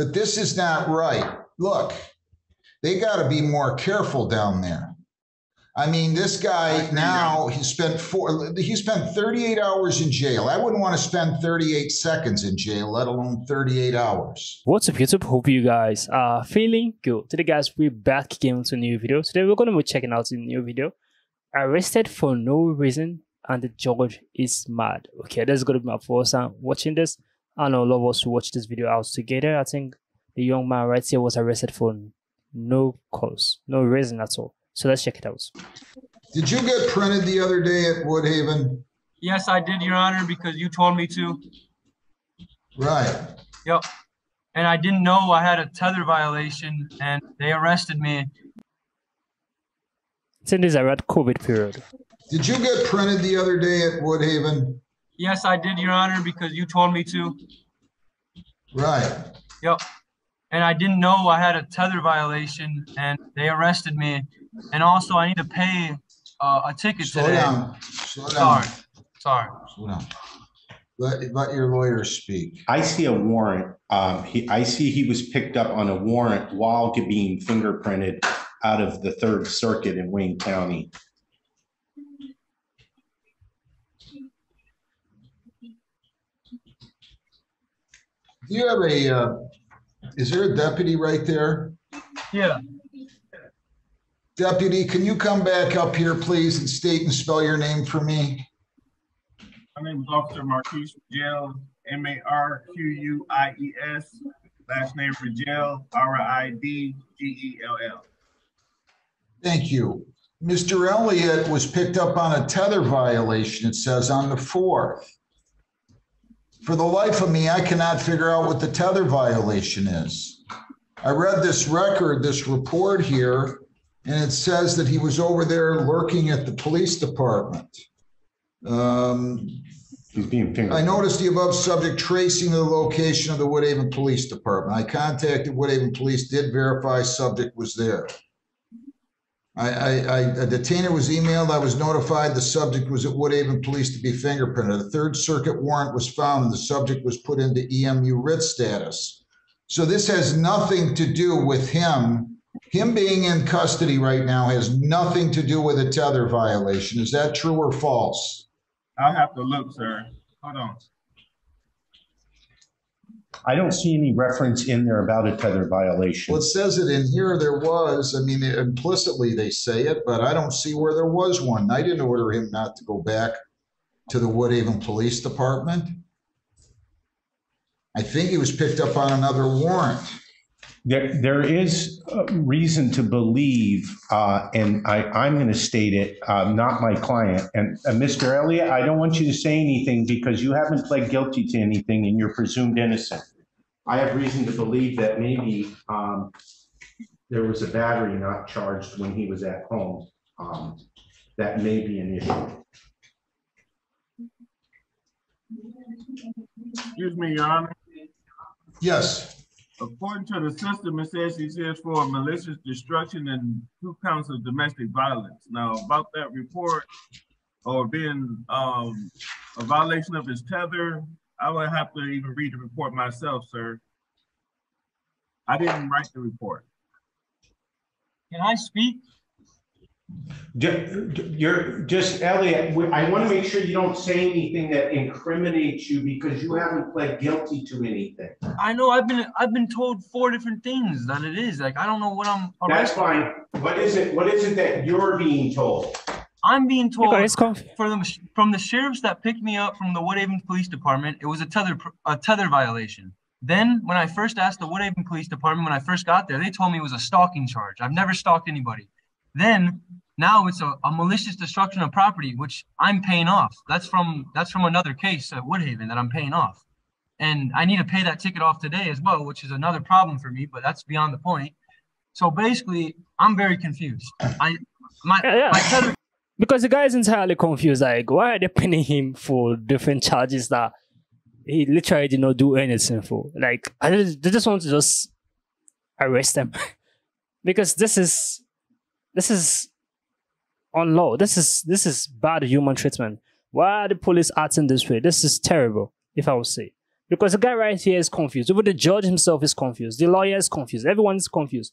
but this is not right. Look, they got to be more careful down there. I mean, this guy now he spent four. He spent 38 hours in jail. I wouldn't want to spend 38 seconds in jail, let alone 38 hours. What's up, YouTube? Hope you guys are feeling good. Today, guys, we're back again with a new video. Today, we're gonna be checking out a new video. Arrested for no reason, and the judge is mad. Okay, that's gonna be my first time watching this. I know a lot of us watch this video out together. I think the young man right here was arrested for no cause, no reason at all. So let's check it out. Did you get printed the other day at Woodhaven? Yes, I did, Your Honor, because you told me to. Right. Yep. And I didn't know I had a tether violation, and they arrested me. Since this is around COVID period. Did you get printed the other day at Woodhaven? Yes, I did, Your Honor, because you told me to. Right. Yep. And I didn't know I had a tether violation, and they arrested me. And also, I need to pay uh, a ticket Slow today. down. Slow down. Sorry. Sorry. Slow down. Let, let your lawyer speak. I see a warrant. Um, he, I see he was picked up on a warrant while being fingerprinted out of the Third Circuit in Wayne County. Do you have a, uh, is there a deputy right there? Yeah. Deputy, can you come back up here, please, and state and spell your name for me? My name is Officer Marquies Ridgell, M A R Q U I E S. Last name Ridgell, R I D G E L L. Thank you. Mr. Elliott was picked up on a tether violation, it says, on the 4th. For the life of me, I cannot figure out what the tether violation is. I read this record, this report here, and it says that he was over there lurking at the police department. Um, He's being fingered. I noticed the above subject tracing the location of the Woodhaven Police Department. I contacted Woodhaven Police, did verify subject was there. I, I, I, a detainer was emailed, I was notified the subject was at Woodhaven Police to be fingerprinted. A Third Circuit warrant was found and the subject was put into EMU writ status. So this has nothing to do with him. Him being in custody right now has nothing to do with a tether violation. Is that true or false? I'll have to look, sir. Hold on. I don't see any reference in there about a tether violation. Well, it says it in here, there was, I mean, implicitly they say it, but I don't see where there was one. I didn't order him not to go back to the Woodhaven Police Department. I think he was picked up on another warrant. There, there is a reason to believe, uh, and I, I'm going to state it, uh, not my client. And uh, Mr. Elliott, I don't want you to say anything because you haven't pled guilty to anything and you're presumed innocent. I have reason to believe that maybe um, there was a battery not charged when he was at home. Um, That may be an issue. Excuse me, Your Honor. Yes, According to the system, it says he's here for malicious destruction and two counts of domestic violence. Now, about that report or being um, a violation of his tether, I would have to even read the report myself, sir. I didn't write the report. Can I speak? Ju- You're just, Elliot, we- I want to make sure you don't say anything that incriminates you because you haven't pled guilty to anything. I know I've been I've been told four different things that it is. Like I don't know what I'm That's arrested. fine. What is it, what is it that you're being told? I'm being told Okay, it's conf- for the from the sheriffs that picked me up from the Woodhaven Police Department, it was a tether a tether violation. Then when I first asked the Woodhaven Police Department when I first got there, they told me it was a stalking charge. I've never stalked anybody. Then now it's a, a malicious destruction of property, which I'm paying off. That's from that's from another case at Woodhaven that I'm paying off. And I need to pay that ticket off today as well, which is another problem for me, but that's beyond the point. So basically, I'm very confused. I my, Yeah, yeah. my tether because the guy is entirely confused. Like, why are they pinning him for different charges that he literally did not do anything for? Like, I just, they just want to just arrest him because this is this is on law. This is this is bad human treatment. Why are the police acting this way? This is terrible, if I would say. Because the guy right here is confused. Even the judge himself is confused. The lawyer is confused. Everyone is confused.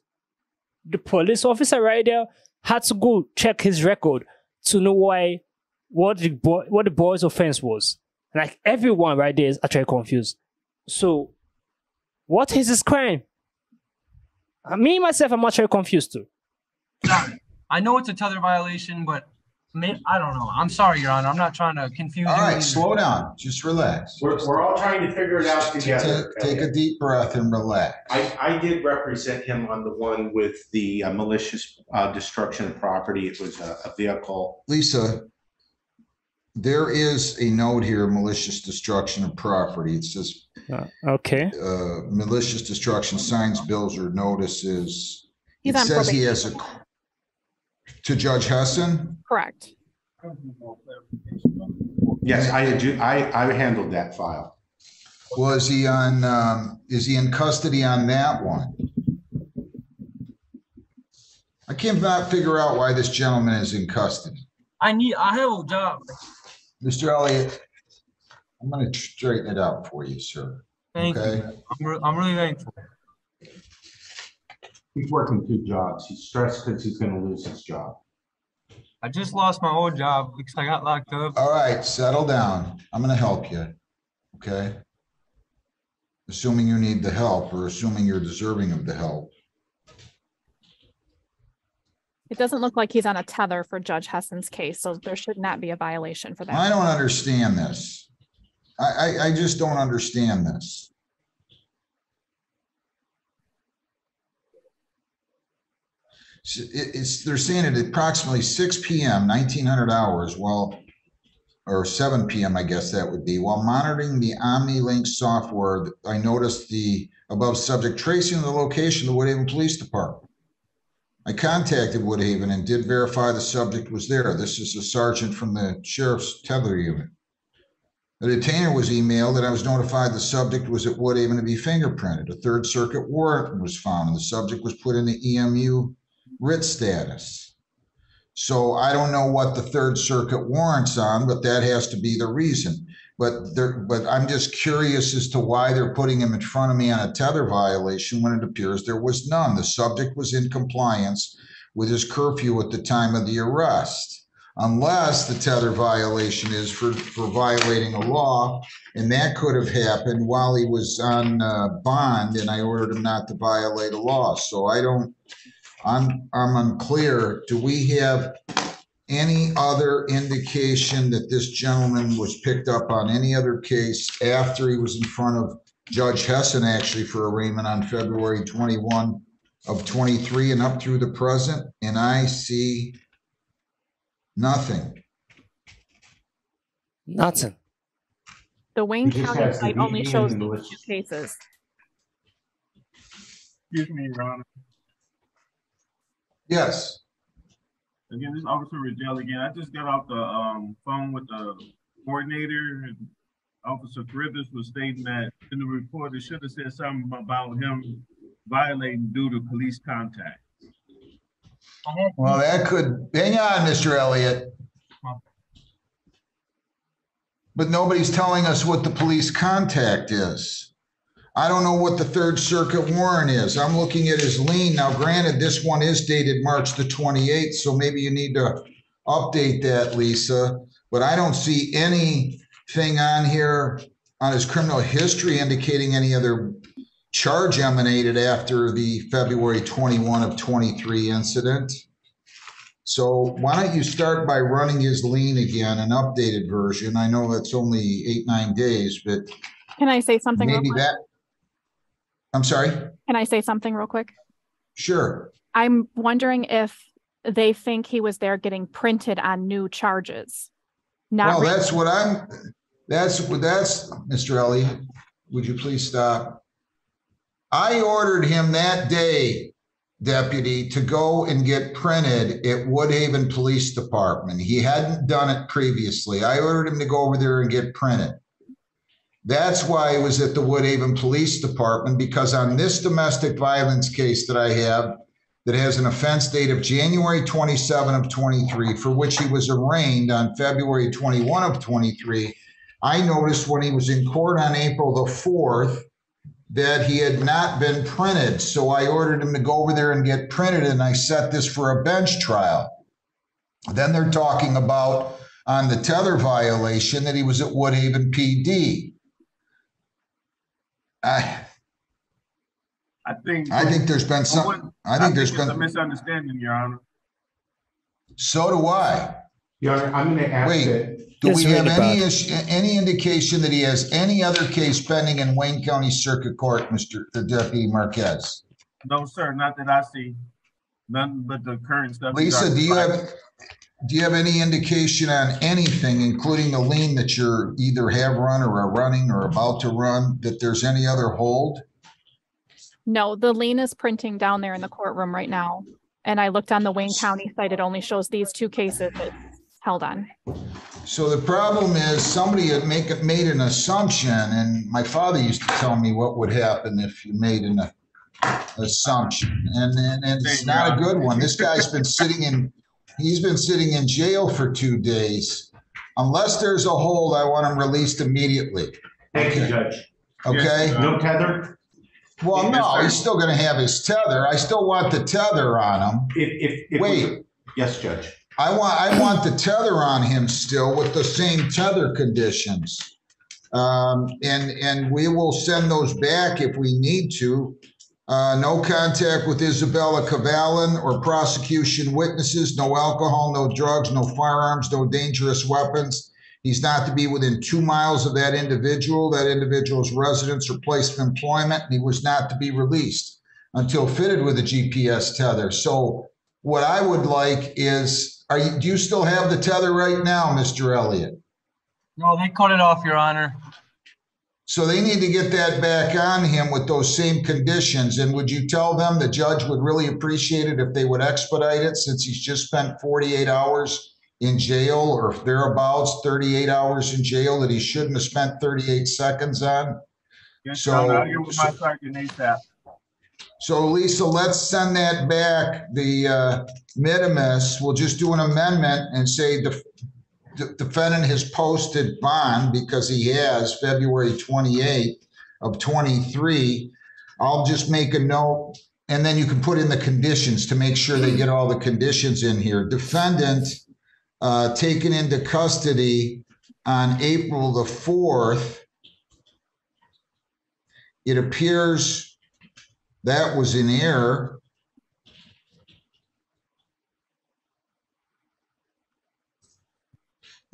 The police officer right there had to go check his record to know why what the boy what the boy's offense was. Like everyone right there is actually confused. So what is his crime? Uh, Me myself, I'm actually confused too. Sorry. I know it's a tether violation, but may, I don't know. I'm sorry, Your Honor. I'm not trying to confuse All you. right, slow down, just relax. We're, we're all trying to figure it out Take, together. take a deep breath and relax. I, I did represent him on the one with the uh, malicious uh, destruction of property. It was a, a vehicle. Lisa, there is a note here, malicious destruction of property. It says Uh, okay. uh, malicious destruction, signs, bills, or notices. He's It on says he probation. has a, to Judge Hessen? Correct. Yes, I, adju- I, I handled that file. Was he on, um, is he in custody on that one? I can't not figure out why this gentleman is in custody. I need. I have a job. Mr. Elliott, I'm gonna straighten it out for you, sir. Thank Okay. you. I'm, re- I'm really thankful. He's working two jobs. He's stressed because he's gonna lose his job. I just lost my old job because I got locked up. All right, settle down. I'm gonna help you, okay? Assuming you need the help or assuming you're deserving of the help. It doesn't look like he's on a tether for Judge Hessen's case, so there should not be a violation for that. I don't understand this. I, I, I just don't understand this. It- it's, they're saying at approximately six P M, nineteen hundred hours, while, or seven PM, I guess that would be, while monitoring the OmniLink software, I noticed the above subject tracing the location of the Woodhaven Police Department. I contacted Woodhaven and did verify the subject was there. This is a sergeant from the sheriff's tether unit. The detainer was emailed and I was notified the subject was at Woodhaven to be fingerprinted. A Third Circuit warrant was found and the subject was put in the EMU writ status. So I don't know what the Third Circuit warrant's on, but that has to be the reason. But there, but I'm just curious as to why they're putting him in front of me on a tether violation when it appears there was none. The subject was in compliance with his curfew at the time of the arrest. Unless the tether violation is for, for violating a law, and that could have happened while he was on, uh, bond, and I ordered him not to violate a law. So I don't, I'm, I'm unclear. Do we have any other indication that this gentleman was picked up on any other case after he was in front of Judge Hessen actually for a arraignment on February 21 of 23 and up through the present? And I see nothing. Nothing. The Wayne He just County has the site only VPN shows the these list. two cases. Excuse me, Your Honor. Yes, Again, this is Officer Ridgell again. I just got off the um phone with the coordinator and Officer Carruthers was stating that in the report, it should have said something about him violating due to police contact. Well, that could, hang on, Mr. Elliott. But nobody's telling us what the police contact is. I don't know what the Third Circuit warrant is. I'm looking at his LEIN. Now granted, this one is dated March the 28th, so maybe you need to update that, Lisa. But I don't see anything on here on his criminal history indicating any other charge emanated after the February 21 of 23 incident. So why don't you start by running his LEIN again, an updated version? I know it's only eight, nine days, but Can I say something real maybe quick? that. I'm sorry? Can I say something real quick? Sure. I'm wondering if they think he was there getting printed on new charges. Not, Well, re- that's what I'm, that's, what that's, Mr. Elliott, would you please stop? I ordered him that day, deputy, to go and get printed at Woodhaven Police Department. He hadn't done it previously. I ordered him to go over there and get printed. That's why I was at the Woodhaven Police Department, because on this domestic violence case that I have, that has an offense date of January 27 of 23, for which he was arraigned on February 21 of 23, I noticed when he was in court on April the 4th that he had not been printed. So I ordered him to go over there and get printed, and I set this for a bench trial. Then they're talking about on the tether violation that he was at Woodhaven PD. I, I think. I think there's been What- some, I think there's it's a been, misunderstanding, Your Honor. so do I. Your Honor, I'm going to ask Wait. that, Do It's we have really any, bad. ish- any indication that he has any other case pending in Wayne County Circuit Court, Mr. the Deputy Marquez? No, sir, not that I see. None but the current stuff. you Lisa, guys do you have, do you have any indication on anything, including the LEIN that you're either have run or are running or about to run, that there's any other hold? No, the LEIN is printing down there in the courtroom right now. And I looked on the Wayne County site. It only shows these two cases it's held on. So the problem is somebody had make, made an assumption, and my father used to tell me what would happen if you made an assumption. And, and, and it's not a good one. This guy's been sitting in, he's been sitting in jail for two days. Unless there's a hold, I want him released immediately, thank you, Okay. Judge. okay? No tether? Well, no, he's still gonna have his tether. I still want the tether on him. If, if. if- Wait. Yes, Judge. I want, I want the tether on him still with the same tether conditions. Um, and, and we will send those back if we need to. Uh, no contact with Isabella Cavallen or prosecution witnesses, no alcohol, no drugs, no firearms, no dangerous weapons. He's not to be within two miles of that individual, that individual's residence or place of employment, and he was not to be released until fitted with a GPS tether. So what I would like is, are you, do you still have the tether right now, Mr. Elliott? No, they cut it off, Your Honor. So they need to get that back on him with those same conditions. And would you tell them the judge would really appreciate it if they would expedite it since he's just spent 48 hours in jail or thereabouts, 38 hours in jail that he shouldn't have spent 38 seconds on? Yes, So- Your Honor, I'll get with my sergeant ASAP. So Lisa, let's send that back, the uh, mittimus. We'll just do an amendment and say the defendant has posted bond because he has February 28th of 23. I'll just make a note, and then you can put in the conditions to make sure they get all the conditions in here. Defendant uh, taken into custody on April the 4th. It appears that was in error.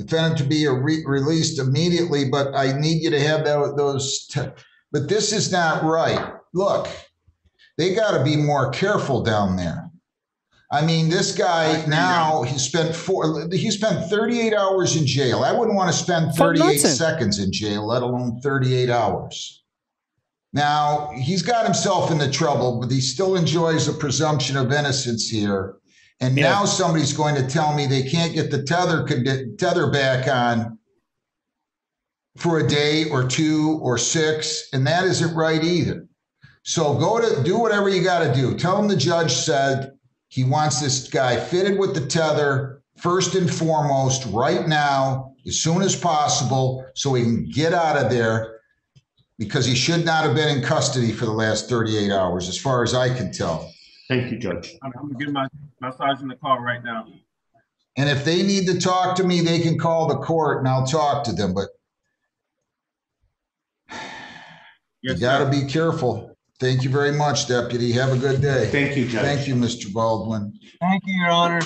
Defendant to be a re- released immediately, but I need you to have tho- those, te- but this is not right. Look, they got to be more careful down there. I mean, this guy now, he spent four, he spent 38 hours in jail. I wouldn't want to spend 38 seconds in jail, let alone 38 hours. Now, he's got himself into trouble, but he still enjoys the presumption of innocence here. And Yeah. now somebody's going to tell me they can't get the tether tether back on for a day or two or six, and that isn't right either. So go to do whatever you got to do. Tell him the judge said he wants this guy fitted with the tether first and foremost right now, as soon as possible, so he can get out of there because he should not have been in custody for the last 38 hours, as far as I can tell. Thank you, Judge. I'm, I'm gonna get my, my in the car right now. And if they need to talk to me, they can call the court and I'll talk to them, but you Yes, got to be careful. Thank you very much, deputy. Have a good day. Thank you, Judge. Thank you, Mr. Baldwin. Thank you, Your Honor.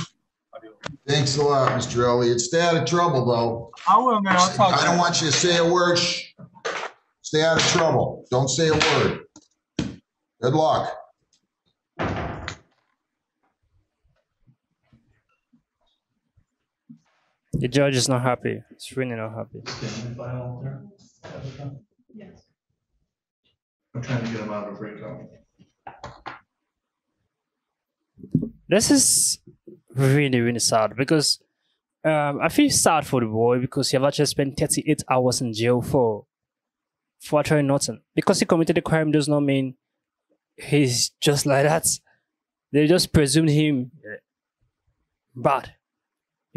Thanks a lot, Mr. Elliott. Stay out of trouble, though. I will, man. I'll talk. I don't want you to say a word. Shh. Stay out of trouble. Don't say a word. Good luck. The judge is not happy. It's really not happy. I'm trying to get him out of breakout. This is really, really sad because um, I feel sad for the boy because he have actually spent 38 hours in jail for for actually nothing. Because he committed a crime does not mean he's just like that. They just presumed him uh, bad.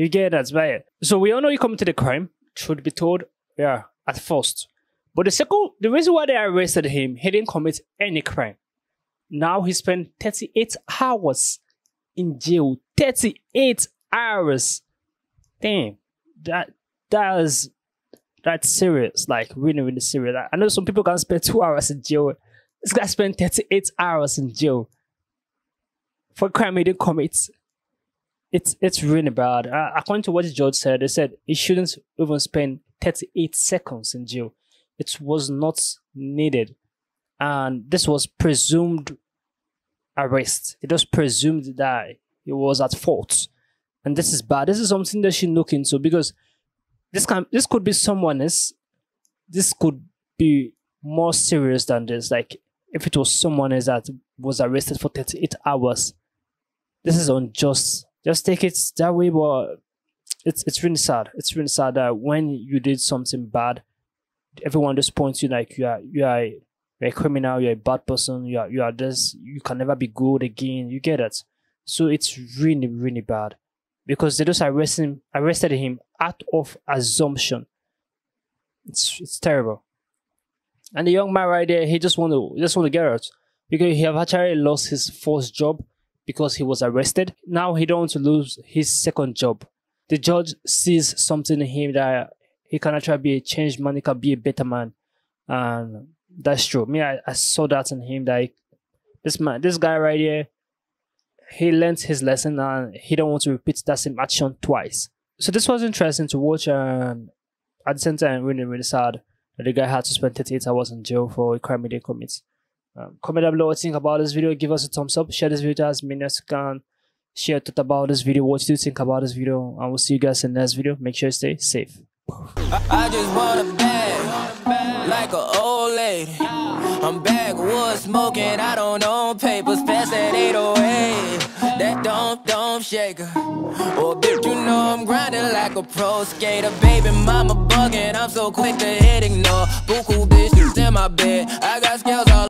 You get that's bad. So we all know he committed a crime. Truth be told, Yeah, at first. But the second, the reason why they arrested him, he didn't commit any crime. Now he spent 38 hours in jail. 38 hours. Damn. That that is that's serious. Like really, really serious. I know some people can spend two hours in jail. This guy spent 38 hours in jail for crime he didn't commit. It's it's really bad. Uh, according to what the judge said, they said he shouldn't even spend 38 seconds in jail. It was not needed. And this was presumed arrest. It was presumed that he was at fault. And this is bad. This is something that she look into because this can this could be someone else. This could be more serious than this. Like if it was someone else that was arrested for 38 hours. This is unjust. Just take it that way, but it's it's really sad. It's really sad that when you did something bad, everyone just points you like you are you are a, you're a criminal, you're a bad person, you are you are this, you can never be good again. You get it. So it's really really bad because they just arrested him, arrested him out of assumption. It's it's terrible. And the young man right there, he just want to just want to get out because he have actually lost his first job because he was arrested. Now he don't want to lose his second job. The judge sees something in him that he can actually be a changed man, he can be a better man. And that's true. Me, I, I saw that in him that he, this man, this guy right here, he learned his lesson and he don't want to repeat that same action twice. So this was interesting to watch and at the same time really, really sad that the guy had to spend 38 hours in jail for a crime he didn't commit. Um, comment down below what you think about this video. Give us a thumbs up. Share this video as many as you can. Share thought about this video. What you think about this video. And we'll see you guys in the next video. Make sure you stay safe. I just want a bag, like an old lady. I'm backwood smoking, I don't papers, pass that 808. That don't, don't. Oh, bitch, you know I'm grinding like a pro skater. Baby mama bugging, I'm so quick to hit ignore. Bitches in my bed, I got scales all